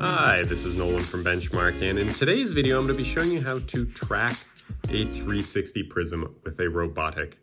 Hi, this is Nolan from Bench-Mark, and in today's video I'm going to be showing you how to track a 360 prism with a robotic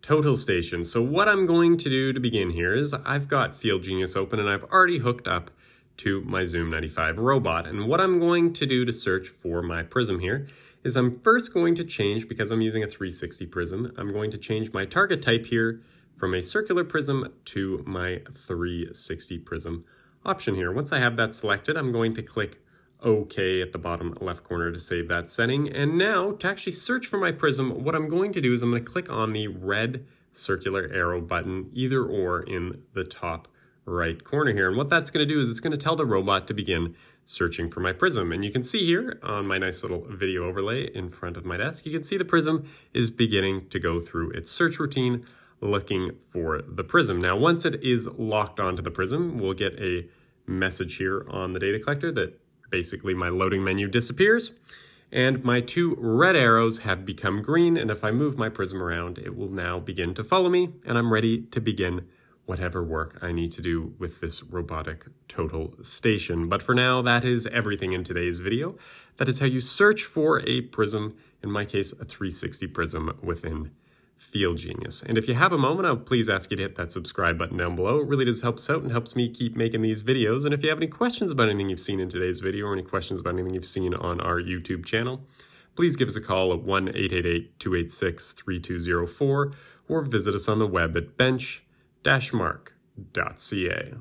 total station. So what I'm going to do to begin here is I've got FieldGenius open and I've already hooked up to my Zoom 95 robot. And what I'm going to do to search for my prism here is I'm first going to change, because I'm using a 360 prism, I'm going to change my target type here from a circular prism to my 360 prism option here. Once I have that selected, I'm going to click OK at the bottom left corner to save that setting. And now to actually search for my prism, what I'm going to do is I'm going to click on the red circular arrow button, either or in the top right corner here. And what that's going to do is it's going to tell the robot to begin searching for my prism. And you can see here on my nice little video overlay in front of my desk, you can see the prism is beginning to go through its search routine looking for the prism. Now, once it is locked onto the prism, we'll get a message here on the data collector that basically my loading menu disappears and my two red arrows have become green and if I move my prism around it will now begin to follow me and I'm ready to begin whatever work I need to do with this robotic total station. But for now, that is everything in today's video. That is how you search for a prism, in my case, a 360 prism within FieldGenius. And if you have a moment, I'll please ask you to hit that subscribe button down below. It really does help us out and helps me keep making these videos. And if you have any questions about anything you've seen in today's video or any questions about anything you've seen on our YouTube channel, please give us a call at 1-888-286-3204 or visit us on the web at bench-mark.ca.